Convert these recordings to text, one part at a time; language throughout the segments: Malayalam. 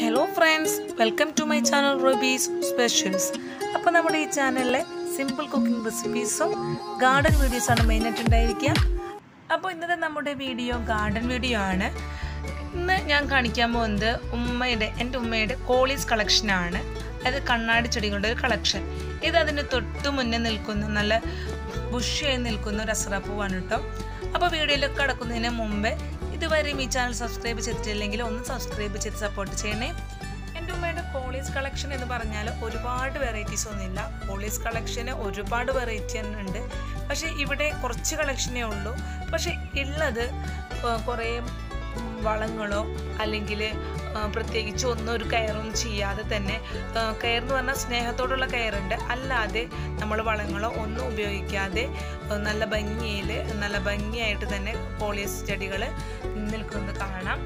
Hello friends welcome to my channel Robee's specials അപ്പോൾ നമ്മുടെ ഈ ചാനലിലെ സിമ്പിൾ കുക്കിംഗ് റെസിപ്പീസും ഗാർഡൻ വീഡിയോസാണ് മെയിനായിട്ട് ഉണ്ടായിരിക്കുക. അപ്പോൾ ഇന്നത്തെ നമ്മുടെ വീഡിയോ ഗാർഡൻ വീഡിയോ ആണ്. ഇന്ന് ഞാൻ കാണിക്കാൻ പോകുന്നത് ഉമ്മയുടെ എന്റെ ഉമ്മയുടെ കോളീസ് കളക്ഷനാണ് അതായത് കണ്ണാടി ചെടികളുടെ ഒരു കളക്ഷൻ ഇത് അതിന് തൊട്ട് മുന്നേ നിൽക്കുന്ന നല്ല ബുഷിയായി നിൽക്കുന്ന ഒരു അസ്രാപ്പൂവാണ് കേട്ടോ. അപ്പോൾ വീഡിയോയിലൊക്കെ കടക്കുന്നതിന് മുമ്പേ ഇതുവരെയും ഈ ചാനൽ സബ്സ്ക്രൈബ് ചെയ്തിട്ടില്ലെങ്കിൽ ഒന്ന് സബ്സ്ക്രൈബ് ചെയ്ത് സപ്പോർട്ട് ചെയ്യണേ. എന്റെ ഉമ്മയുടെ കോളേജ് കളക്ഷൻ എന്ന് പറഞ്ഞാൽ ഒരുപാട് വെറൈറ്റീസ് ഒന്നുമില്ല. കോളേജ് കളക്ഷന് ഒരുപാട് വെറൈറ്റി തന്നെ ഉണ്ട്. പക്ഷേ ഇവിടെ കുറച്ച് കളക്ഷനേ ഉള്ളൂ. പക്ഷേ ഉള്ളത് കുറേ വളങ്ങളോ അല്ലെങ്കിൽ പ്രത്യേകിച്ച് ഒന്നും ഒരു കെയറൊന്നും ചെയ്യാതെ തന്നെ കെയർ എന്ന് പറഞ്ഞാൽ സ്നേഹത്തോടുള്ള കെയറുണ്ട്. അല്ലാതെ നമ്മൾ വളങ്ങളോ ഒന്നും ഉപയോഗിക്കാതെ നല്ല ഭംഗിയിൽ നല്ല ഭംഗിയായിട്ട് തന്നെ പോളിയസ് ചെടികൾ നിൽക്കുന്നത് കാണാം.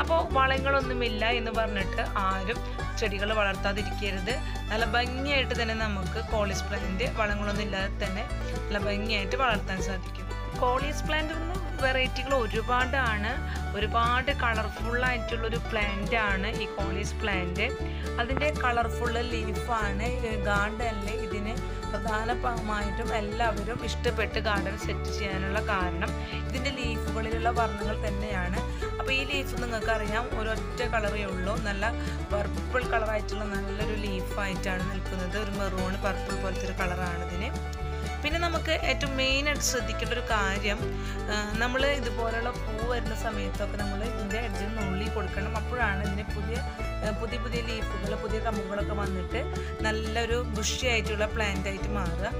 അപ്പോൾ വളങ്ങളൊന്നുമില്ല എന്ന് പറഞ്ഞിട്ട് ആരും ചെടികൾ വളർത്താതിരിക്കരുത്. നല്ല ഭംഗിയായിട്ട് തന്നെ നമുക്ക് കോളിസ് പ്ലാന്റ് വളങ്ങളൊന്നും ഇല്ലാതെ തന്നെ നല്ല ഭംഗിയായിട്ട് വളർത്താൻ സാധിക്കും. കോളീസ് പ്ലാന്റ് ഒന്നും വെറൈറ്റികൾ ഒരുപാടാണ്. ഒരുപാട് പ്ലാന്റ് ആണ് ഈ കോളീസ് പ്ലാന്റ്. അതിന്റെ കളർഫുൾ ലീഫാണ് ഗാർഡനിൽ ഇതിന് പ്രധാനമായിട്ടും എല്ലാവരും ഇഷ്ടപ്പെട്ട് ഗാർഡൻ സെറ്റ് ചെയ്യാനുള്ള കാരണം. ഇതിന്റെ ലീഫുകളിലുള്ള വർണങ്ങൾ തന്നെയാണ്. അപ്പോൾ ഈ ലീഫ് നിങ്ങൾക്കറിയാം ഒരൊറ്റ കളറേ ഉള്ളൂ. നല്ല പർപ്പിൾ കളറായിട്ടുള്ള നല്ലൊരു ലീഫായിട്ടാണ് നിൽക്കുന്നത്. ഒരു മെറൂൺ പർപ്പിൾ പോലത്തെ ഒരു കളറാണ് ഇതിന് പിന്നെ നമുക്ക് ഏറ്റവും മെയിനായിട്ട് ശ്രദ്ധിക്കേണ്ട ഒരു കാര്യം നമ്മൾ ഇതുപോലെയുള്ള പൂ വരുന്ന സമയത്തൊക്കെ നമ്മൾ ഇതിന്റെ എഡ്ജിൽ നുള്ളി കൊടുക്കണം. അപ്പോഴാണ് ഇതിന് പുതിയ പുതിയ പുതിയ ലീഫുകൾ പുതിയ കമ്പുകളൊക്കെ വന്നിട്ട് നല്ലൊരു ബുഷിയായിട്ടുള്ള പ്ലാന്റ് ആയിട്ട് മാറുക.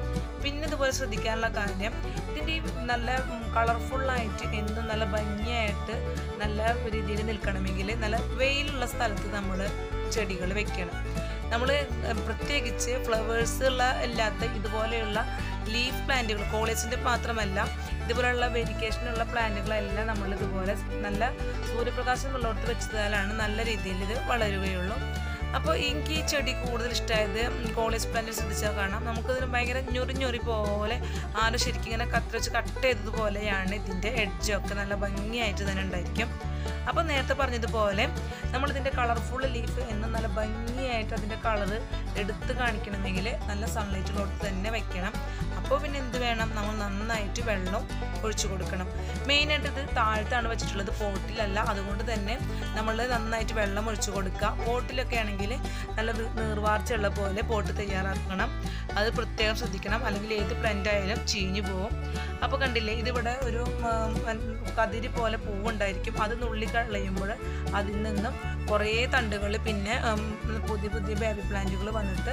പിന്നെ ഇതുപോലെ ശ്രദ്ധിക്കാനുള്ള കാര്യം ഇതിന്റെ നല്ല കളർഫുള്ളായിട്ട് എന്നും നല്ല ഭംഗിയായിട്ട് നല്ല രീതിയിൽ നിൽക്കണമെങ്കിൽ നല്ല വെയിലുള്ള സ്ഥലത്ത് നമ്മൾ ചെടികൾ വെക്കണം. നമ്മൾ പ്രത്യേകിച്ച് ഫ്ലവേഴ്സ് ഉള്ള ഇല്ലാത്ത ഇതുപോലെയുള്ള ലീഫ് പ്ലാന്റുകൾ കോളേജിന്റെ മാത്രമല്ല ഇതുപോലെയുള്ള വെരിക്കേഷനുള്ള പ്ലാന്റുകളെല്ലാം നമ്മൾ ഇതുപോലെ നല്ല സൂര്യപ്രകാശം ഉള്ളിടത്ത് വെച്ചതാലാണ് നല്ല രീതിയിൽ ഇത് വളരുകയുള്ളൂ. അപ്പോൾ എനിക്ക് ഈ ചെടി കൂടുതൽ ഇഷ്ടമായത് കോളേജ് പ്ലാന്റ് ശ്രദ്ധിച്ചാൽ കാണാം. നമുക്കിതിന് ഭയങ്കര ഞൊറി ഞൊറി പോലെ ആരും ശരിക്കും ഇങ്ങനെ കത്തിരിച്ച് കട്ട് ചെയ്തതുപോലെയാണ് ഇതിന്റെ എഡ്ജൊക്കെ നല്ല ഭംഗിയായിട്ട് തന്നെ ഉണ്ടായിരിക്കും. അപ്പോൾ നേരത്തെ പറഞ്ഞതുപോലെ നമ്മളിതിന്റെ കളർഫുൾ ലീഫ് എന്നും നല്ല ഭംഗിയായിട്ട് അതിന്റെ കളർ എടുത്ത് കാണിക്കണമെങ്കിൽ നല്ല സൺലൈറ്റിലോട്ട് തന്നെ വെക്കണം. അപ്പോൾ പിന്നെ എന്ത് വേണം? നമ്മൾ നന്നായിട്ട് വെള്ളം ഒഴിച്ചു കൊടുക്കണം. മെയിനായിട്ട് ഇത് താഴത്താണ് വെച്ചിട്ടുള്ളത് പോട്ടിലല്ല. അതുകൊണ്ട് തന്നെ നമ്മൾ നന്നായിട്ട് വെള്ളം ഒഴിച്ചു കൊടുക്കുക. പോട്ടിലൊക്കെ ആണെങ്കിൽ നല്ല നീർവാർച്ചയുള്ള പോലെ പോട്ട് തയ്യാറാക്കണം. അത് പ്രത്യേകം ശ്രദ്ധിക്കണം. അല്ലെങ്കിൽ ഏത് പ്ലാന്റ് ആയാലും ചീഞ്ഞു പോകും അപ്പോൾ കണ്ടില്ലേ ഇതിവിടെ ഒരു കതിരി പോലെ പൂവുണ്ടായിരിക്കും. അത് നുള്ളി കളയുമ്പോൾ അതിൽ നിന്നും കുറേ തണ്ടുകൾ പിന്നെ പുതിയ പുതിയ ബേബി പ്ലാന്റുകൾ വന്നിട്ട്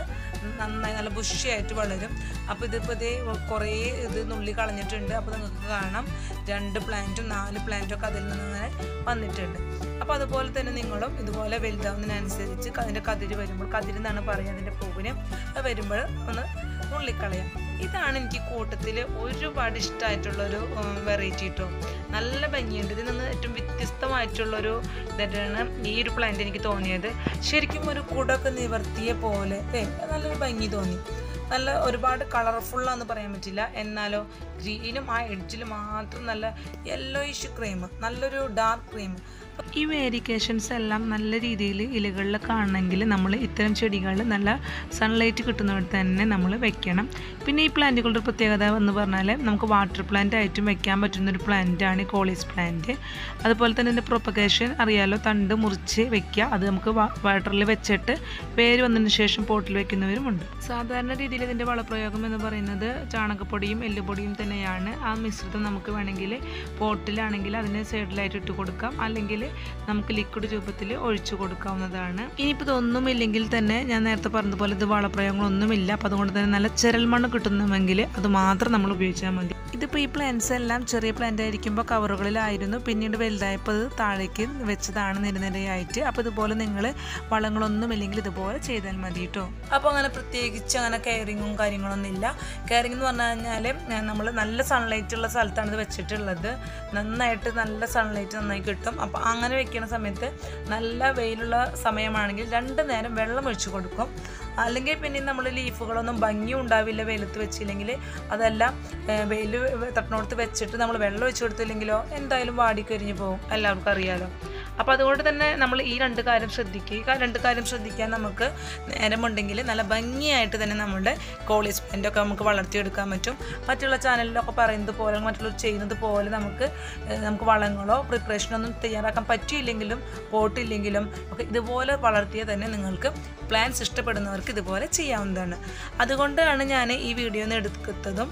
നന്നായി നല്ല ബുഷിയായിട്ട് വളരും. അപ്പോൾ ഇതിപ്പോൾ ഇതേ കുറേ ഇത് നുള്ളി കളഞ്ഞിട്ടുണ്ട്. അപ്പോൾ നിങ്ങൾക്ക് കാണാം. രണ്ട് പ്ലാന്റും നാല് പ്ലാന്റും ഒക്കെ അതിൽ നിന്ന് വന്നിട്ടുണ്ട്. അപ്പോൾ അതുപോലെ തന്നെ നിങ്ങളും ഇതുപോലെ വലുതാവുന്നതിനനുസരിച്ച് അതിന്റെ കതിര് വരുമ്പോൾ കതിര് എന്നാണ് പറയുക അതിന്റെ പൂവിന് അത് വരുമ്പോൾ ഒന്ന് നുള്ളിക്കളയാം ഇതാണ് എനിക്ക് കൂട്ടത്തിൽ ഒരുപാട് ഇഷ്ടമായിട്ടുള്ളൊരു വെറൈറ്റി കേട്ടോ നല്ല ഭംഗിയുണ്ട്. ഇതിൽ നിന്ന് ഏറ്റവും വ്യത്യസ്തമായിട്ടുള്ളൊരു ഇതായിട്ടാണ് ഈ ഒരു പ്ലാന്റ് എനിക്ക് തോന്നിയത്. ശരിക്കും ഒരു കുടൊക്കെ നിവർത്തിയ പോലെ ഏ നല്ലൊരു ഭംഗി തോന്നി. നല്ല ഒരുപാട് കളർഫുള്ളാന്ന് പറയാൻ പറ്റില്ല. എന്നാലോ ഗ്രീനും ആ എഡ്ജിൽ മാത്രം നല്ല യെല്ലോയിഷ് ക്രീം നല്ലൊരു ഡാർക്ക് ക്രീം ഈ വേരിക്കേഷൻസ് എല്ലാം നല്ല രീതിയിൽ ഇലകളിൽ കാണണമെങ്കിൽ നമ്മൾ ഇത്തരം ചെടികൾ നല്ല സൺലൈറ്റ് കിട്ടുന്നിടത്ത് തന്നെ നമ്മൾ വെക്കണം. പിന്നെ ഈ പ്ലാന്റുകളുടെ പ്രത്യേകത എന്ന് പറഞ്ഞാൽ നമുക്ക് വാട്ടർ പ്ലാന്റ് ആയിട്ടും വെക്കാൻ പറ്റുന്നൊരു പ്ലാന്റാണ് ഈ കോളീസ് പ്ലാന്റ് അതുപോലെ തന്നെ ഇതിന്റെ പ്രൊപ്പഗേഷൻ അറിയാലോ? തണ്ട് മുറിച്ച് വെക്കുക. അത് നമുക്ക് വാട്ടറിൽ വെച്ചിട്ട് വേര് വന്നതിന് ശേഷം പോട്ടിൽ വെക്കുന്നവരുമുണ്ട് സാധാരണ രീതിയിൽ ഇതിന്റെ വളപ്രയോഗം എന്ന് പറയുന്നത് ചാണകപ്പൊടിയും എല്ലുപൊടിയും തന്നെയാണ്. ആ മിശ്രിതം നമുക്ക് വേണമെങ്കിൽ പോട്ടിലാണെങ്കിൽ അതിന് സൈഡിലായിട്ട് ഇട്ട് കൊടുക്കാം. അല്ലെങ്കിൽ നമുക്ക് ലിക്വിഡ് രൂപത്തിൽ ഒഴിച്ചു കൊടുക്കാവുന്നതാണ്. ഇനിയിപ്പോൾ ഇതൊന്നും ഇല്ലെങ്കിൽ തന്നെ ഞാൻ നേരത്തെ പറഞ്ഞതുപോലെ ഇത് വളപ്രയോഗങ്ങളൊന്നുമില്ല. അപ്പോൾ അതുകൊണ്ട് തന്നെ നല്ല ചിരൽ മണ്ണ് കിട്ടുന്നുവെങ്കിൽ അത് മാത്രം നമ്മൾ ഉപയോഗിച്ചാൽ മതി. ഇതിപ്പോൾ ഈ പ്ലാന്റ്സ് എല്ലാം ചെറിയ പ്ലാന്റ് ആയിരിക്കുമ്പോൾ കവറുകളിലായിരുന്നു. പിന്നീട് വലുതായപ്പോൾ അത് താഴേക്ക് വെച്ചതാണ് നിരനിരയായിട്ട് അപ്പോൾ ഇതുപോലെ നിങ്ങൾ വളങ്ങളൊന്നും ഇല്ലെങ്കിൽ ഇതുപോലെ ചെയ്താൽ മതി കേട്ടോ അപ്പോൾ അങ്ങനെ പ്രത്യേകിച്ച് അങ്ങനെ കെയറിങ്ങും കാര്യങ്ങളൊന്നും ഇല്ല. കെയറിംഗ് എന്ന് പറഞ്ഞു കഴിഞ്ഞാൽ നമ്മൾ നല്ല സൺലൈറ്റ് ഉള്ള സ്ഥലത്താണ് ഇത് വെച്ചിട്ടുള്ളത്. നന്നായിട്ട് നല്ല സൺലൈറ്റ് നന്നായി കിട്ടും. അപ്പോൾ അങ്ങനെ വെക്കുന്ന സമയത്ത് നല്ല വെയിലുള്ള സമയമാണെങ്കിൽ രണ്ട് നേരം വെള്ളം ഒഴിച്ചു കൊടുക്കും. അല്ലെങ്കിൽ പിന്നെ നമ്മൾ ലീഫുകളൊന്നും ഭംഗി ഉണ്ടാവില്ല വെയിലത്ത് വെച്ചില്ലെങ്കിൽ അതെല്ലാം വെയിൽ തട്ടിനോടത്ത് വെച്ചിട്ട് നമ്മൾ വെള്ളം ഒഴിച്ചു കൊടുത്തില്ലെങ്കിലോ എന്തായാലും വാടിക്കരിഞ്ഞു പോകും. എല്ലാവർക്കും അറിയാലോ. അപ്പോൾ അതുകൊണ്ട് തന്നെ നമ്മൾ ഈ രണ്ട് കാര്യം ശ്രദ്ധിക്കുക. രണ്ട് കാര്യം ശ്രദ്ധിക്കാൻ നമുക്ക് നേരമുണ്ടെങ്കിൽ നല്ല ഭംഗിയായിട്ട് തന്നെ നമ്മുടെ കോളേജ് പ്ലാന്റ് ഒക്കെ നമുക്ക് വളർത്തിയെടുക്കാൻ പറ്റും. മറ്റുള്ള ചാനലിലൊക്കെ പറയുന്നത് പോലെ മറ്റുള്ളവർ ചെയ്യുന്നത് പോലെ നമുക്ക് നമുക്ക് വളങ്ങളോ പ്രിപ്പറേഷനോ ഒന്നും തയ്യാറാക്കാൻ പറ്റിയില്ലെങ്കിലും പോട്ടില്ലെങ്കിലും ഒക്കെ ഇതുപോലെ വളർത്തിയാൽ തന്നെ നിങ്ങൾക്ക് പ്ലാന്റ്സ് ഇഷ്ടപ്പെടുന്നവർക്ക് ഇതുപോലെ ചെയ്യാവുന്നതാണ്. അതുകൊണ്ടാണ് ഞാൻ ഈ വീഡിയോ ഒന്ന് എടുക്കുന്നതും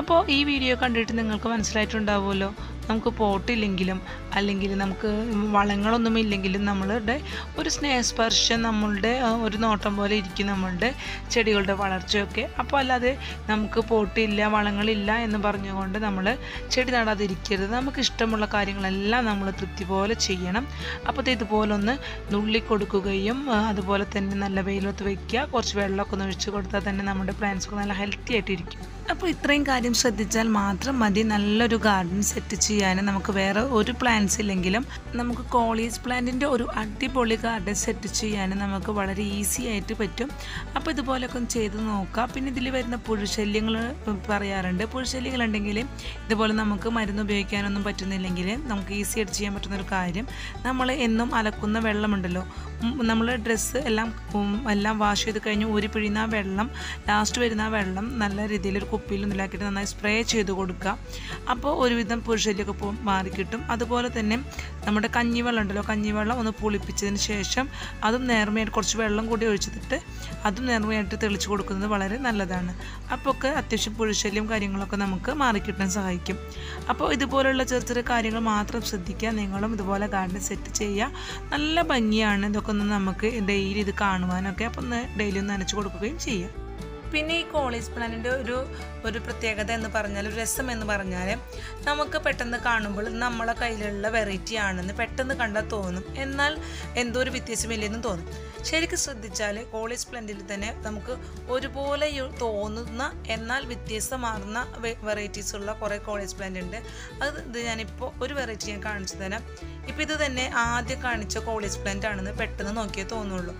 അപ്പോൾ ഈ വീഡിയോ കണ്ടിട്ട് നിങ്ങൾക്ക് മനസ്സിലായിട്ടുണ്ടാവുമല്ലോ? നമുക്ക് പോട്ടില്ലെങ്കിലും അല്ലെങ്കിൽ നമുക്ക് വളങ്ങളൊന്നും ഇല്ലെങ്കിലും നമ്മളുടെ ഒരു സ്നേഹസ്പർശം നമ്മളുടെ ഒരു നോട്ടം പോലെ ഇരിക്കും നമ്മളുടെ ചെടികളുടെ വളർച്ചയൊക്കെ. അപ്പോൾ അല്ലാതെ നമുക്ക് പോട്ടില്ല വളങ്ങളില്ല എന്ന് പറഞ്ഞുകൊണ്ട് നമ്മൾ ചെടി നടാതിരിക്കരുത്. നമുക്ക് ഇഷ്ടമുള്ള കാര്യങ്ങളെല്ലാം നമ്മൾ തൃപ്തി പോലെ ചെയ്യണം. അപ്പോൾ ഇതുപോലൊന്ന് നുള്ളി കൊടുക്കുകയും അതുപോലെ തന്നെ നല്ല വെയിലത്ത് വയ്ക്കുക കുറച്ച് വെള്ളമൊക്കെ ഒന്ന് ഒഴിച്ച് കൊടുത്താൽ തന്നെ നമ്മുടെ പ്ലാന്റ്സ് ഒക്കെ നല്ല ഹെൽത്തി ആയിട്ടിരിക്കും. അപ്പോൾ ഇത്രയും കാര്യം ശ്രദ്ധിച്ചാൽ മാത്രം മതി. നല്ലൊരു ഗാർഡൻ സെറ്റ് ചെയ്യാൻ നമുക്ക് വേറെ ഒരു പ്ലാന്റ്സ് ഇല്ലെങ്കിലും നമുക്ക് കോളീസ് പ്ലാന്റിന്റെ ഒരു അടിപൊളി ഗാർഡൻ സെറ്റ് ചെയ്യാനും നമുക്ക് വളരെ ഈസി ആയിട്ട് പറ്റും. അപ്പോൾ ഇതുപോലൊക്കെ ചെയ്ത് നോക്കാം. പിന്നെ ഇതിൽ വരുന്ന പുഴുശല്യങ്ങൾ പറയാറുണ്ട്. പുഴുശല്യങ്ങൾ ഉണ്ടെങ്കിൽ ഇതുപോലെ നമുക്ക് മരുന്ന് ഉപയോഗിക്കാനൊന്നും പറ്റുന്നില്ലെങ്കിൽ നമുക്ക് ഈസി ആയിട്ട് ചെയ്യാൻ പറ്റുന്ന ഒരു കാര്യം നമ്മൾ എന്നും അലക്കുന്ന വെള്ളമുണ്ടല്ലോ. നമ്മൾ ഡ്രസ്സ് എല്ലാം എല്ലാം വാഷ് ചെയ്ത് കഴിഞ്ഞ് ഊരി പിഴിയുന്ന വെള്ളം ലാസ്റ്റ് വരുന്ന വെള്ളം നല്ല രീതിയിൽ ഒരു കുപ്പിയിൽ ഒന്നിലാക്കിയിട്ട് നന്നായി സ്പ്രേ ചെയ്ത് കൊടുക്കുക. അപ്പോൾ ഒരുവിധം പുരുഷല്യൊക്കെ പോ മാറിക്കിട്ടും അതുപോലെ തന്നെ നമ്മുടെ കഞ്ഞിവെള്ളം ഉണ്ടല്ലോ കഞ്ഞിവെള്ളം ഒന്ന് പുളിപ്പിച്ചതിന് ശേഷം അതും നേർമയായിട്ട് കുറച്ച് വെള്ളം കൂടി ഒഴിച്ചിട്ട് അതും നേർമയായിട്ട് തെളിച്ച് കൊടുക്കുന്നത് വളരെ നല്ലതാണ്. അപ്പോൾ ഒക്കെ അത്യാവശ്യം പുഴുശല്യം കാര്യങ്ങളൊക്കെ നമുക്ക് മാറിക്കിട്ടാൻ സഹായിക്കും. അപ്പോൾ ഇതുപോലുള്ള ചെറിയ ചെറിയ കാര്യങ്ങൾ മാത്രം ശ്രദ്ധിക്കുക. നിങ്ങളും ഇതുപോലെ ഗാർഡൻ സെറ്റ് ചെയ്യുക. നല്ല ഭംഗിയാണ് ഇതൊക്കെ ഒന്ന് നമുക്ക് ഡെയിലി ഇത് കാണുവാനൊക്കെ അപ്പം ഒന്ന് ഡെയിലി ഒന്ന് നനച്ചു കൊടുക്കുകയും ചെയ്യാം. പിന്നെ ഈ കോളേജ് പ്ലാനിന്റെ ഒരു ഒരു പ്രത്യേകത എന്ന് പറഞ്ഞാൽ ഒരു രസം എന്ന് പറഞ്ഞാൽ നമുക്ക് പെട്ടെന്ന് കാണുമ്പോൾ നമ്മളെ കയ്യിലുള്ള വെറൈറ്റി ആണെന്ന് പെട്ടെന്ന് കണ്ടാൽ തോന്നും. എന്നാൽ എന്തോ ഒരു വ്യത്യാസമില്ലെന്ന് തോന്നും. ശരിക്കും ശ്രദ്ധിച്ചാൽ കോളേജ് പ്ലാന്റിൽ തന്നെ നമുക്ക് ഒരുപോലെ തോന്നുന്ന എന്നാൽ വ്യത്യസ്തമാർന്ന വെറൈറ്റീസ് ഉള്ള കുറേ കോളേജ് പ്ലാന്റ് ഉണ്ട് അത് ഞാനിപ്പോൾ ഒരു വെറൈറ്റി ഞാൻ കാണിച്ചു തരാം. ഇപ്പോൾ ഇത് തന്നെ ആദ്യം കാണിച്ച കോളേജ് പ്ലാന്റ് ആണെന്ന് പെട്ടെന്ന് നോക്കിയേ തോന്നുള്ളൂ.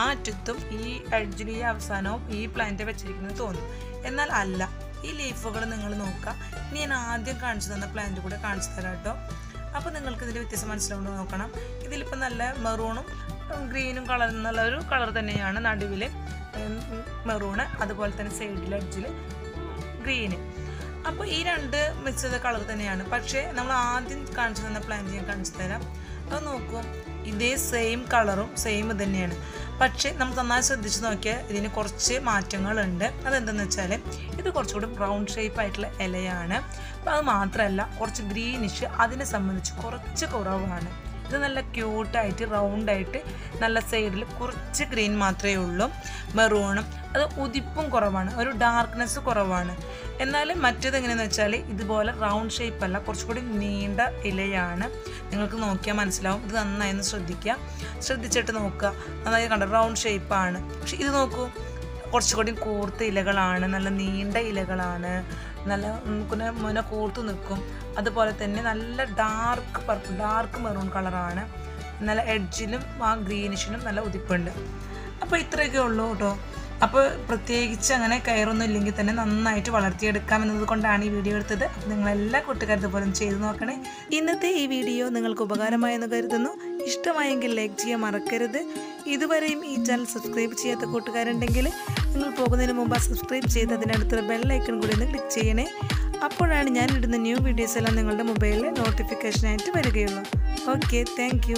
ആ അറ്റത്തും ഈ എഡ്ജിൽ ഈ അവസാനവും ഈ പ്ലാന്റ് വെച്ചിരിക്കുന്നത് തോന്നും. എന്നാൽ അല്ല ഈ ലീഫുകൾ നിങ്ങൾ നോക്കുക. ഇനി ഞാൻ ആദ്യം കാണിച്ചു തന്ന പ്ലാന്റ് കൂടെ കാണിച്ചു തരാം കേട്ടോ അപ്പോൾ നിങ്ങൾക്ക് ഇതിന്റെ വ്യത്യാസം മനസ്സിലാവുന്നത് നോക്കണം. ഇതിലിപ്പോൾ നല്ല മെറൂണും ഗ്രീനും കളർ എന്നുള്ള ഒരു കളർ തന്നെയാണ് നടുവിൽ മെറൂണ്. അതുപോലെ തന്നെ സൈഡിൽ അഡ്ജിൽ ഗ്രീന് അപ്പോൾ ഈ രണ്ട് മിക്സ് ചെയ്ത കളർ തന്നെയാണ്. പക്ഷേ നമ്മൾ ആദ്യം കാണിച്ചു തന്ന പ്ലാന്റ് ഞാൻ കാണിച്ചു തരാം. അത് നോക്കും. ഇതേ സെയിം കളറും സെയിം തന്നെയാണ്. പക്ഷേ നമ്മൾ നന്നായി ശ്രദ്ധിച്ച് നോക്കിയാൽ ഇതിന് കുറച്ച് മാറ്റങ്ങളുണ്ട്. അതെന്തെന്ന് വെച്ചാൽ ഇത് കുറച്ചുകൂടി ബ്രൗൺ ഷേപ്പ് ആയിട്ടുള്ള ഇലയാണ്. അപ്പോൾ അത് മാത്രമല്ല കുറച്ച് ഗ്രീനിഷ് അതിനെ സംബന്ധിച്ച് കുറച്ച് കുറവാണ്. ഇത് നല്ല ക്യൂട്ടായിട്ട് റൗണ്ടായിട്ട് നല്ല സൈഡിൽ കുറച്ച് ഗ്രീൻ മാത്രമേ ഉള്ളൂ. മെറൂണും. അത് ഉതിപ്പും കുറവാണ്. ഒരു ഡാർക്ക്നെസ് കുറവാണ്. എന്നാൽ മറ്റേത് എങ്ങനെയാണെന്ന് വെച്ചാൽ ഇതുപോലെ റൗണ്ട് ഷേപ്പ് അല്ല കുറച്ചുകൂടി നീണ്ട ഇലയാണ്. നിങ്ങൾക്ക് നോക്കിയാൽ മനസ്സിലാവും. ഇത് നന്നായി ഒന്ന് ശ്രദ്ധിക്കുക. ശ്രദ്ധിച്ചിട്ട് നോക്കുക. നന്നായി കണ്ട? റൗണ്ട് ഷേപ്പാണ്. പക്ഷെ ഇത് നോക്കൂ. കുറച്ചുകൂടി കൂർത്ത ഇലകളാണ്. നല്ല നീണ്ട ഇലകളാണ്. നല്ല പിന്നെ മുന കൂർത്ത് നിൽക്കും അതുപോലെ തന്നെ നല്ല ഡാർക്ക് പർപ്പിൾ ഡാർക്ക് മെറൂൺ കളറാണ് നല്ല എഡ്ജിലും ആ ഗ്രീനിഷിനും നല്ല ഉതിപ്പുണ്ട്. അപ്പോൾ ഇത്രയൊക്കെ ഉള്ളൂ കേട്ടോ അപ്പോൾ പ്രത്യേകിച്ച് അങ്ങനെ കയറൊന്നും ഇല്ലെങ്കിൽ തന്നെ നന്നായിട്ട് വളർത്തിയെടുക്കാം എന്നത് കൊണ്ടാണ് ഈ വീഡിയോ എടുത്തത്. അപ്പോൾ നിങ്ങളെല്ലാ കൂട്ടുകാരും ഇതുപോലെ ചെയ്തു നോക്കണേ. ഇന്നത്തെ ഈ വീഡിയോ നിങ്ങൾക്ക് ഉപകാരമായെന്ന് കരുതുന്നു. ഇഷ്ടമായെങ്കിൽ ലൈക്ക് ചെയ്യാൻ മറക്കരുത്. ഇതുവരെയും ഈ ചാനൽ സബ്സ്ക്രൈബ് ചെയ്യാത്ത കൂട്ടുകാരുണ്ടെങ്കിൽ നിങ്ങൾ പോകുന്നതിന് മുമ്പ് സബ്സ്ക്രൈബ് ചെയ്ത് അതിനടുത്തുള്ള ബെല്ലൈക്കൺ കൂടി ഒന്ന് ക്ലിക്ക് ചെയ്യണേ. അപ്പോഴാണ് ഞാൻ ഇടുന്ന ന്യൂ വീഡിയോസ് എല്ലാം നിങ്ങളുടെ മൊബൈലിൽ നോട്ടിഫിക്കേഷനായിട്ട് വരികയുള്ളൂ. Okay thank